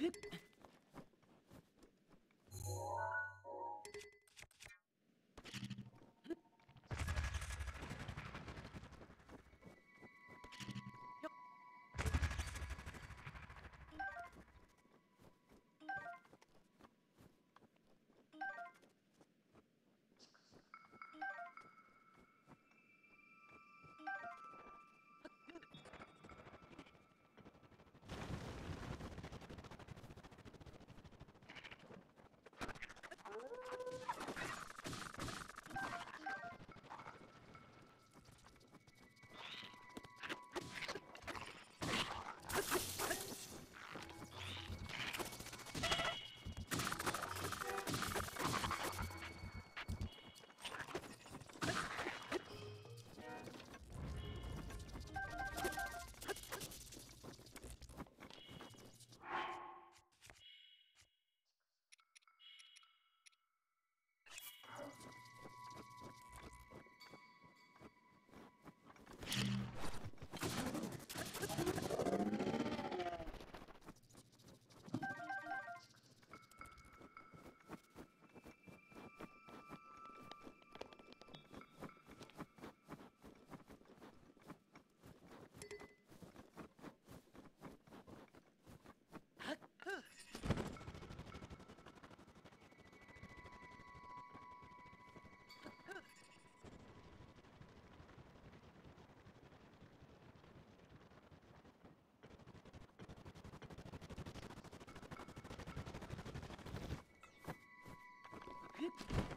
Hup. Good.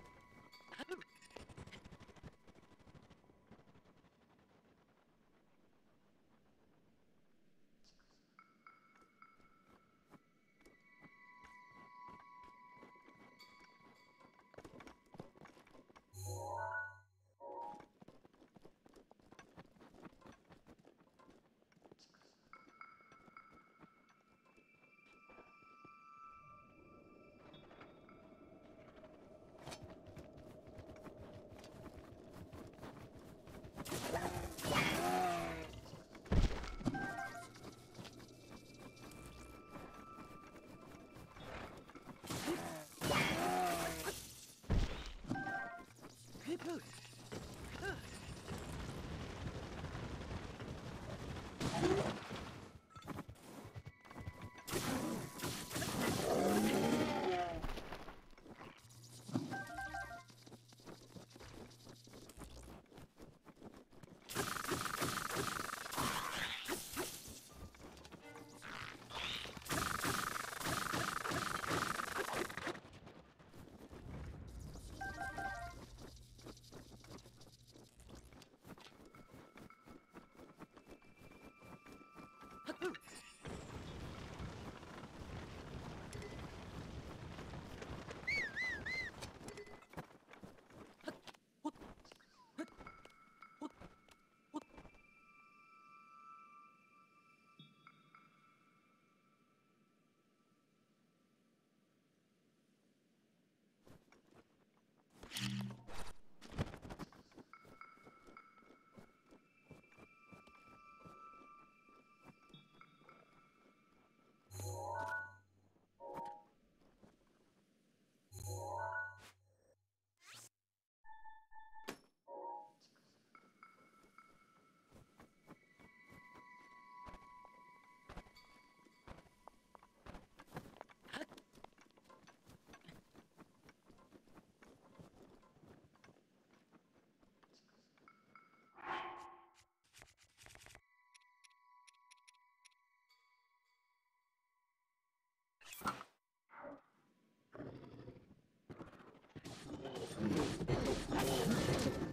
Let's go.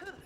Huh.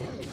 Right.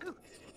to do this.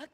Huh?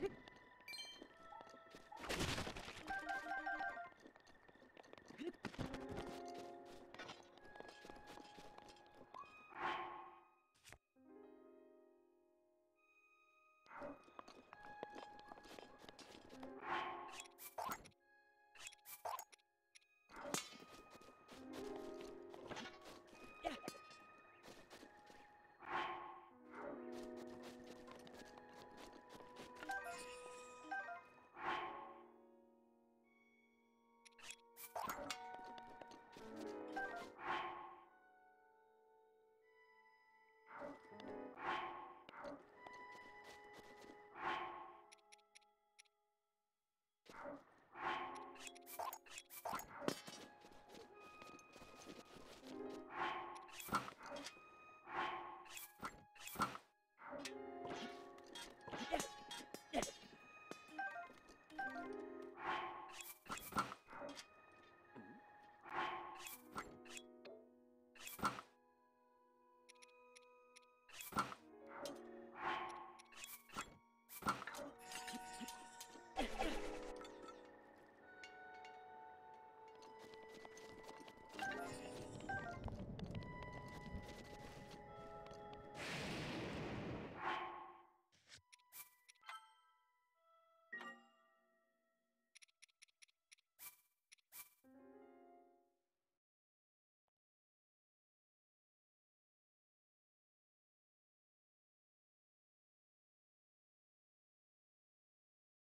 Hey!